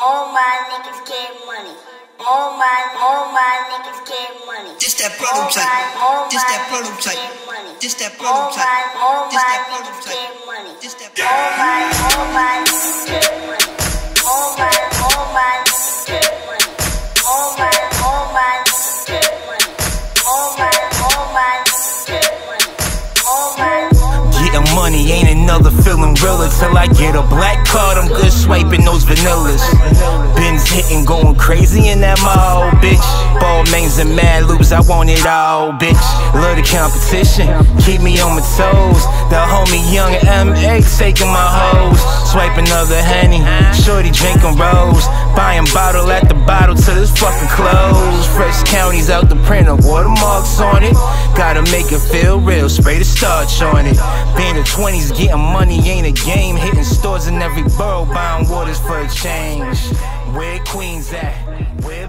All my niggas get money. All my, all my niggas get money. Just that prototype. Just that prototype. Just that prototype. Just that prototype. Getting money ain't another feeling realer till I get a black card. I'm good swiping those vanillas. Bins hitting, going crazy in that mall, bitch. Balmains and mad loops, I want it all, bitch. Love the competition, keep me on my toes. The homie Young M8 taking my hoes. Swipe another honey, shorty drinking rose. Buying bottle at the bottle till it's fucking closed. Fresh counties out the printer, watermarks on it. Gotta make it feel real, spray the starch on it. Being the 20s, getting money ain't a game. Hitting stores in every borough, buying waters for a change. Where Queens at? Where